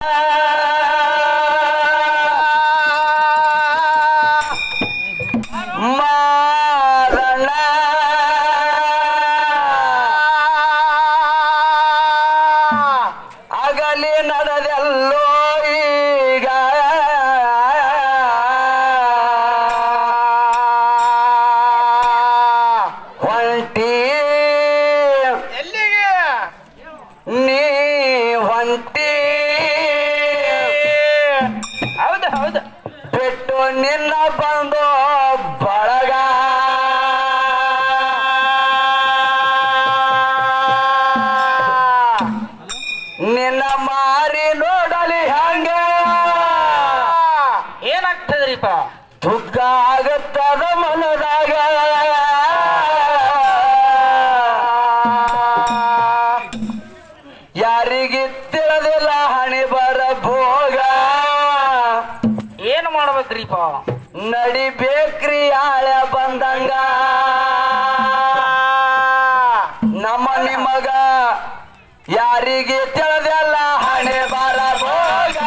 Bye. ಬಿಟ್ಟು ನಿನ್ನ ಬಂದು ಬಳ ಯಾರಿಗೆ ತಿಳಿದಲ್ಲ ಹಣೆ ಬಾರ ಭೋಗ?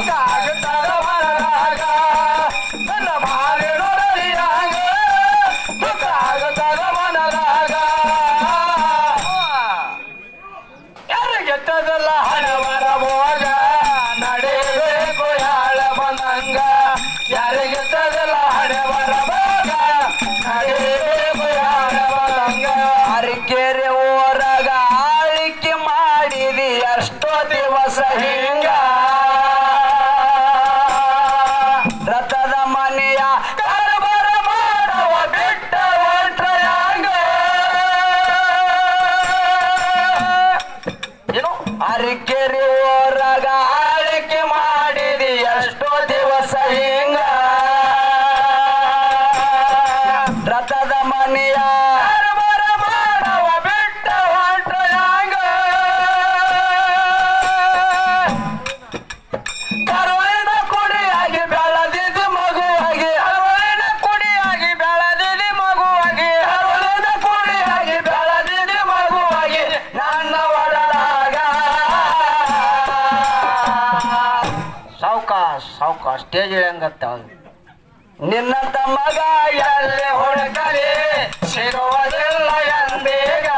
なん。ಸ್ಟೇಜ್ ಇಳಂಗತ್ತ ನಿನ್ನ ತಮ್ಮ ಎಲ್ಲಿ ಹೊರಗಲಿ ಸಿಗುವುದಿಲ್ಲ ಎಂದೀಗ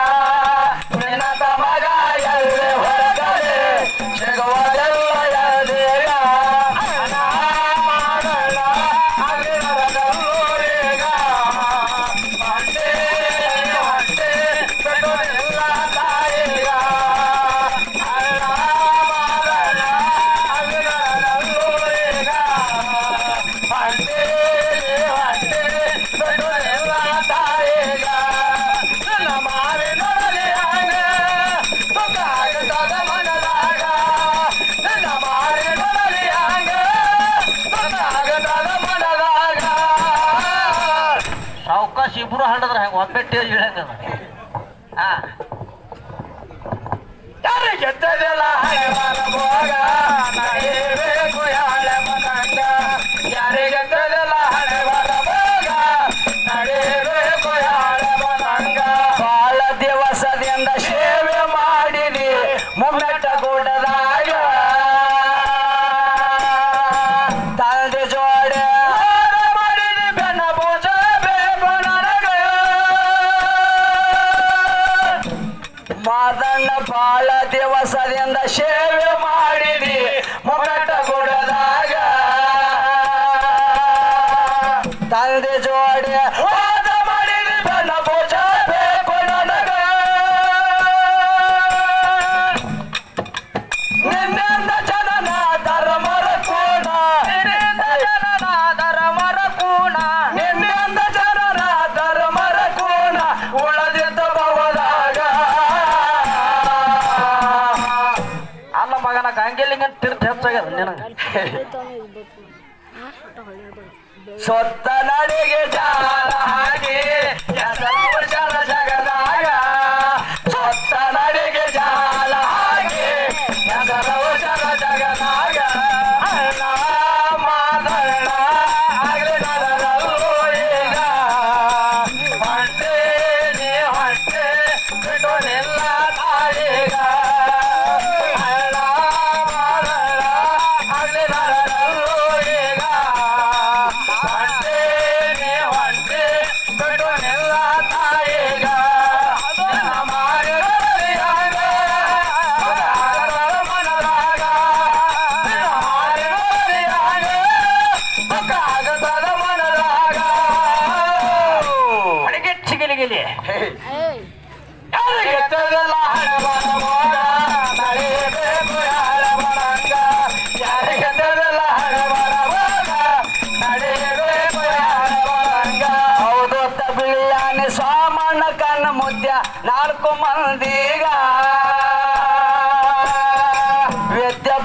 हा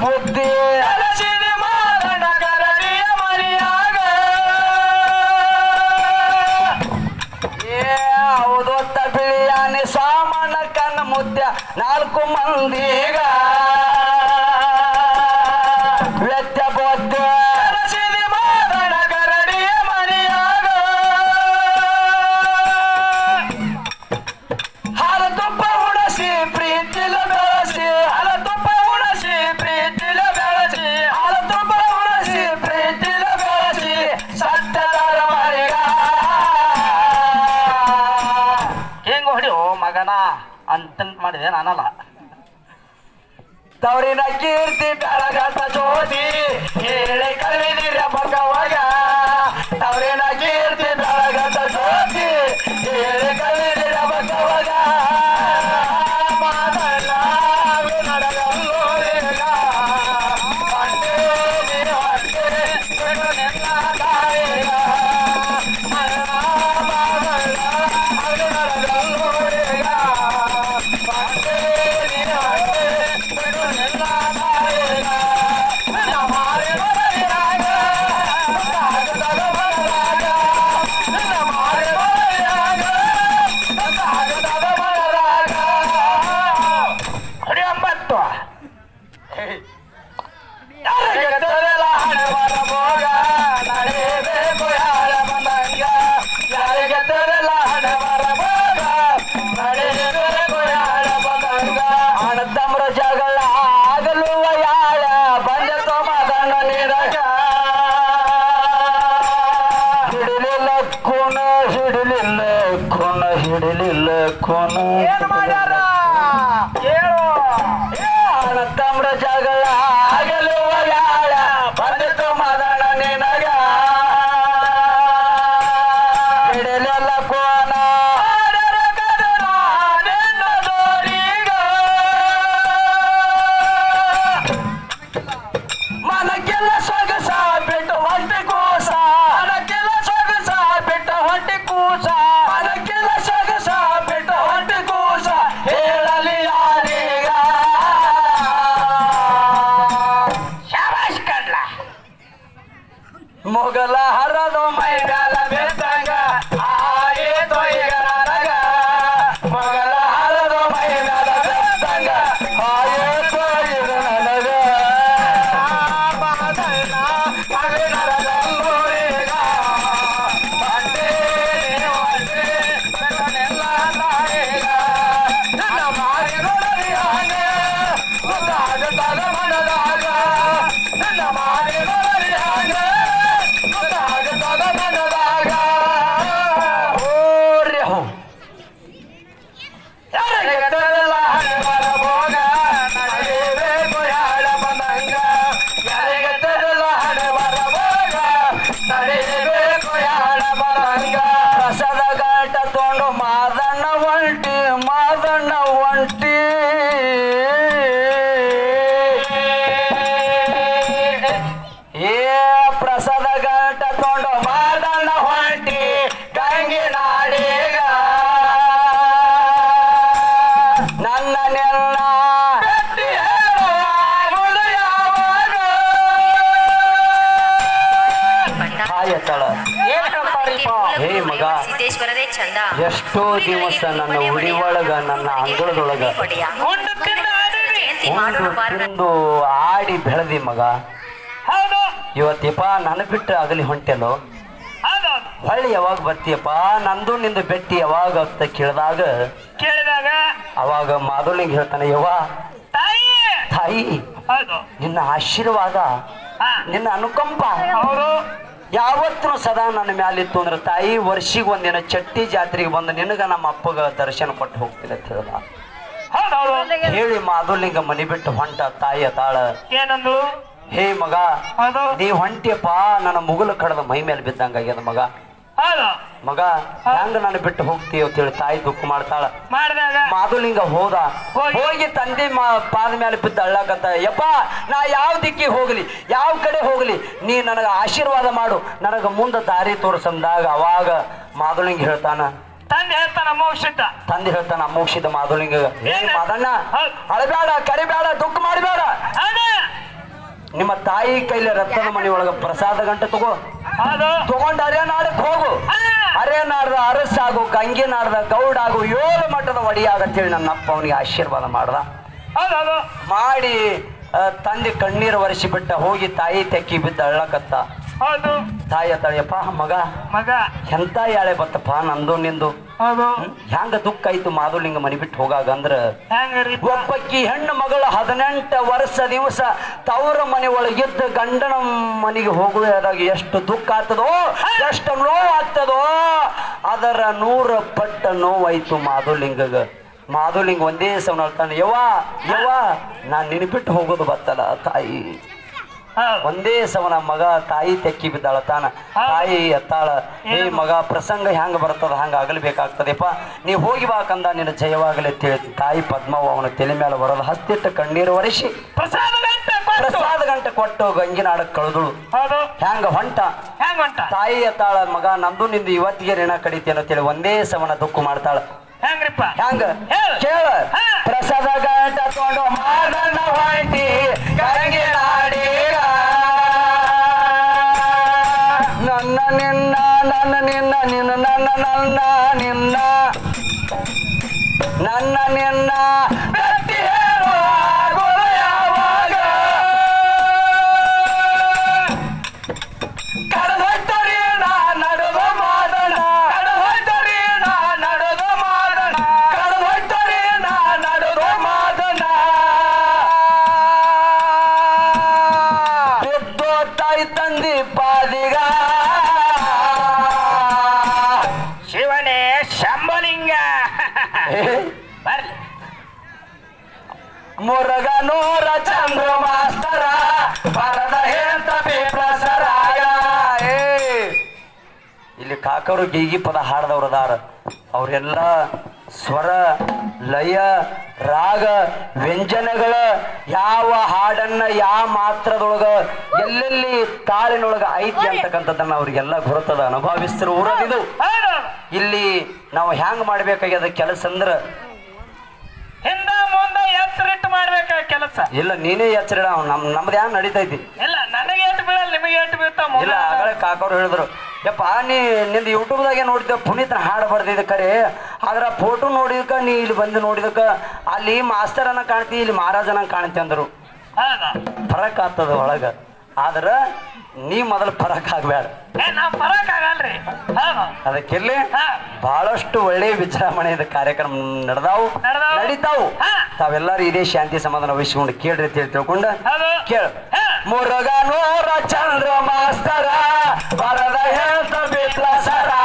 Bhakti ಏನು ಅನ್ನಲ್ಲ. ತವರಿನ ಕೀರ್ತಿ ಕರಗತ ಜೋತಿ ಹೇಳಿ ಹೇ ಮಗ. ಎಷ್ಟೋ ದಿವಸ ನನ್ನ ಉಡಿ ಒಳಗ ನನ್ನ ಅಂಗಳದೊಳಗ ಉಂಡು ತಿಂದು ಆಡಿ ಬೆಳೆದಿ ಮಗ. ಹೌದು. ಇವತ್ತಿಪ್ಪ ನನ್ನ ಬಿಟ್ಟು ಅಗಲಿ ಹೊಂಟೆಲ್ಲೋ ಹೌದು. ಹೊಳ್ಳಿ ಯಾವಾಗ ಬರ್ತೀಯಪ್ಪ? ನಂದು ನಿಂದು ಬೆಟ್ಟಿ ಯಾವಾಗ ಅಂತ ಕೇಳಿದಾಗ? ಕೇಳಿದಾಗ? ಅವಾಗ ಮಾಧುಲಿಂಗ್ ಹೇಳ್ತಾನೆ ಯವ್ವ ತಾಯಿ. ತಾಯಿ ಹೌದು. ನಿನ್ನ ಆಶೀರ್ವಾದ ನಿನ್ನ ಅನುಕಂಪ. ಹೌದು. ಯಾವತ್ತೂ ಸದಾ ನನ್ನ ಮ್ಯಾಲಿತ್ತು ಅಂದ್ರೆ ತಾಯಿ ವರ್ಷಿಗೆ ಒಂದಿನ ಚಟ್ಟಿ ಜಾತ್ರೆಗೆ ಬಂದು ನಿನಗ ನಮ್ಮ ಅಪ್ಪಗ ದರ್ಶನ ಕೊಟ್ಟು ಹೋಗ್ತೀನಿ ಅಂತ ಹೇಳ್ದ. ಹೇಳಿ ಮಾಧುಲಿಂಗ ಮನಿ ಬಿಟ್ಟು ಹೊಂಟ ತಾಯಿ ತಾಳ ಏನಂದು ಹೇ ಮಗ ನೀ ಹೊಂಟಿಯಪ್ಪ ನನ್ನ ಮುಗುಲು ಕಡದ ಮೈ ಮೇಲೆ ಬಿದ್ದಂಗ ಆಗ್ಯದ ಮಗ. ಮಗ ಹೆಂಗ ನಾನು ಬಿಟ್ಟು ಹೋಗ್ತೀವಿ ಅಂತ ಹೇಳಿ ತಾಯಿ ದುಃಖ ಮಾಡ್ತಾಳ. ಮಾಡಿದಾಗ? ಮಾಧುಲಿಂಗ ಹೋದ. ಹೋಗಿ. ತಂದೆ ಮಾ- ಪಾದ ಮೇಲೆ ಬಿದ್ದ ಅಳ್ಳಕಂತ ಯಪ್ಪ ನಾ ಯಾವ ದಿಕ್ಕಿಗೆ ಹೋಗ್ಲಿ? ಯಾವ ಕಡೆ ಹೋಗ್ಲಿ? ನೀ ನನಗೆ ಆಶೀರ್ವಾದ ಮಾಡು. ನನಗೆ ಮುಂದೆ ದಾರಿ ತೋರಿಸಂದಾಗ ಅವಾಗ ಮಾಧುಲಿಂಗ ಹೇಳ್ತಾನ. ತಂದೆ ಹೇಳ್ತಾನ ಮೋಕ್ಷಿತ ತಂದೆ ಹೇಳ್ತಾನ ಮೋಕ್ಷಿತ ಮಾಧುಲಿಂಗ ಏ? ಮಾದಣ್ಣ. ಅಳಬೇಡ ಕರಿಬೇಡ ದುಃಖ ಮಾಡಬೇಡ ನಿಮ್ಮ ತಾಯಿ ಕೈಲಿ ರಕ್ತದ ಮನೆ ಒಳಗ ಪ್ರಸಾದ ಗಂಟೆ ತಗೋ. ತಗೊಂಡ ಅರೆನಾಡಕ್ ಹೋಗು. ಆಗು ಅರಸಾಗು ಗಂಗಿನಾಡ್ದ ಗೌಡಾಗು ಏಳು ಮಟ್ಟದ ಆಗತ್ತೇಳಿ ನನ್ನ ಅಪ್ಪ ಅವನಿಗೆ ಆಶೀರ್ವಾದ ಮಾಡ್ದ. ಮಾಡಿ ತಂದೆ ಕಣ್ಣೀರು ಒರೆಸಿ ಬಿಟ್ಟ ಹೋಗಿ ತಾಯಿ ತೆಕ್ಕಿ ಬಿದ್ದ ಅಳ್ಳಕತ್ತ. ಹೌದು. ತಾಯಿ ಅತ್ತಾಳಪ್ಪ ಮಗ. ಮಗ. ಎಂತ ಯಾಳೆ ಬತ್ತಪ್ಪ ನಂದು ನಿಂದು? ಹೌದು? ಹ್ಯಾಂಗ ದುಃಖ ಆಯ್ತು ಮಾಧುಲಿಂಗ ಮನಿ ಬಿಟ್ಟು ಹೋಗಾಗ ಅಂದ್ರ? ಒಬ್ಬಕ್ಕಿ ಹೆಣ್ಣು ಮಗಳ ಹದಿನೆಂಟು ವರ್ಷ ದಿವಸ ತವರ ಮನೆ ಒಳಗಿದ್ದ ಗಂಡನ ಮನೆಗೆ ಹೋಗುವುದಾಗ ಎಷ್ಟು ದುಃಖ ಆಗ್ತದೋ ಎಷ್ಟು ನೋವು ಆಗ್ತದೋ ಅದರ ನೂರ ಪಟ್ಟ ನೋವಾಯ್ತು ಮಾಧುಲಿಂಗಗ ಮಾಧುಲಿಂಗ ಒಂದೇ ಸವನ ಹೇಳ್ತಾನೆ ಯವ್ವ ಯವ್ವ ನಾನ್ ನಿನ್ ಬಿಟ್ಟು ಹೋಗೋದು ಬತ್ತಲ್ಲ ತಾಯಿ. ಒಂದೇ ಸವನ ಮಗ ತಾಯಿ ತೆಕ್ಕಿ ಬಿದ್ದಾಳ ತಾನ. ತಾಯಿ ಎತ್ತಾಳ. ಏ ಮಗ ಪ್ರಸಂಗ ಹೆಂಗ ಬರ್ತದ ಹಂಗ ಆಗಲ್ಬೇಕಾಗ್ತದೆಪ್ಪ. ನೀ ಹೋಗಿ ಬಾಕಂದ ನಿನ್ನ ಜಯವಾಗಲಿ ಅಂತ ಹೇಳಿ ತಾಯಿ ಪದ್ಮವ್ವ ಅವನ ತಲೆ ಮೇಲೆ ಬರೋದು ಹಸ್ತಿಟ್ಟು ಕಣ್ಣೀರು ಒರೆಸಿ ಪ್ರಸಾದ ಗಂಟೆ ಕೊಟ್ಟು. ಪ್ರಸಾದ ಗಂಟೆ ಕೊಟ್ಟು ಗಂಗಿನಾಡಕ್ ಕಳೆದಳು. ಹ್ಯಾಂಗ ಹೊಂಟ? ಹೆಂಗ್ ಹೊಂಟ? ತಾಯಿ ಎತ್ತಾಳ ಮಗ ನಂದು ನಿಂದು ಇವತ್ತಿಗೆ ಋಣ ಕಡಿತೇನೋ ತಿಳಿ ಒಂದೇ ಸವನ ದುಃಖ ಮಾಡ್ತಾಳ. ಹೆಂಗ್ರಿಪ್ಪ ಹ್ಯಾಂಗ. ಕೇಳ. ಪ್ರಸಾದ ಗಂಟ ತಗೊಂಡು ಮಾದಣ್ಣ ಹೊಂಟಿ ಚಂದ್ರ ಮಾಸ್ತರ ಬರದ ಹೇಂತ ಇಲ್ಲಿ ಕಾಕರು ಗೀಗಿ ಪದ ಹಾಡದವ್ರು ಅದಾರ. ಅವರೆಲ್ಲ ಸ್ವರ ಲಯ ರಾಗ ವ್ಯಂಜನಗಳ ಯಾವ ಹಾಡನ್ನ ಯಾವ ಮಾತ್ರದೊಳಗ ಎಲ್ಲೆಲ್ಲಿ ತಾಳಿನೊಳಗ ಐತಿ ಅಂತಕ್ಕಂಥದ್ದನ್ನ ಅವ್ರಿಗೆಲ್ಲ ಗುರುತದ ಅನುಭವಿಸ್ತಿರೋ ಊರದಿದು. ಇಲ್ಲಿ ನಾವು ಹ್ಯಾಂಗ್ ಮಾಡ್ಬೇಕಾಗ್ಯದ ಕೆಲಸ ಅಂದ್ರ ಮುಂದ ಎತ್ತರಿಟ್ಟು ಮಾಡ್ಬೇಕ ಕೆಲಸ? ಇಲ್ಲ ನೀನೇ ಎಚ್ಚರಿಡ ನಮ್ ನಮ್ದು ಯಾವ ನಡೀತೈತಿ? ಇಲ್ಲ ನನಗೆ ಎಷ್ಟು ಬೀಳಲ್ಲ ನಿಮಗೆ ಎಷ್ಟು ಬೀಳ್ತಾವ ಇಲ್ಲ ಆಗಲೇ ಕಾಕೋರು ಹೇಳಿದ್ರು. ಯಪ್ಪ ನೀ ನಿಂದ ಯೂಟ್ಯೂಬ್ದಾಗೆ ನೋಡಿದ್ದೆ ಪುನೀತ್ನ ಹಾಡು ಬರ್ದಿದ್ದ ಕರೆ. ಆದ್ರ ಫೋಟೋ ನೋಡಿದಕ್ಕ ನೀ ಇಲ್ಲಿ ಬಂದು ನೋಡಿದಕ್ಕ ಅಲ್ಲಿ ಮಾಸ್ತರನ್ನ ಕಾಣ್ತಿ ಇಲ್ಲಿ ಮಹಾರಾಜನ ಕಾಣ್ತಿ ಅಂದರು. ಫರಕ್ ಆಗ್ತದ ಒಳಗ. ಆದ್ರ ನೀ ಮೊದಲು ಫರಕ್ ಆಗ್ಬೇಡ ಏ ನಾವ್ ಬರಕ್ ಆಗಲ್ರಿ ಹೌದು ಅದಕ್ಕಿರ್ಲಿ ಹಾ. ಬಹಳಷ್ಟು ಒಳ್ಳೆಯ ವಿಚಾರಣೆ ಕಾರ್ಯಕ್ರಮ ನಡೆದಾವು ನಡ್ದಾವು. ನಡೀತಾವು ಹಾ. ತಾವೆಲ್ಲರೂ ಇದೇ ಶಾಂತಿ ಸಮಾಧಾನ ವಹಿಸಿಕೊಂಡು ಕೇಳ್ರಿ ಅಂತ ಹೇಳಿ ತಿಳ್ಕೊಂಡ ಹೌದು ಕೇಳ ಹಾ. ನೂರ ಚಂದ್ರ ಮಾಸ್ತರ ಬರದ ಹೇಳ್ತ ಬಿಟ್ಲ ಸರಾಗ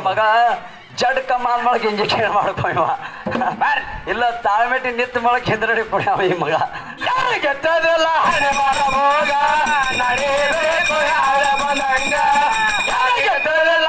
ಮಗ ಜಡ್ ಕಮಾಲ್ ಮಾಡಕ್ ಇಂಜೆಕ್ಷನ್ ಮಾಡ್ಕೊಯ್ವ ಇಲ್ಲ ತಾಳ್ಮೆಟ್ಟಿ ನಿಂತ ಮಾಡಕ್ ಹಿಂದ್ರಡಿ ಕೊಡ್ಯಾವ ಈ ಮಗ. ಕೆಟ್ಟದಲ್ಲ ನಡೆಯಬೇಕು ಯಾವ ಬಂದಂಗ. ಕೆಟ್ಟದಲ್ಲ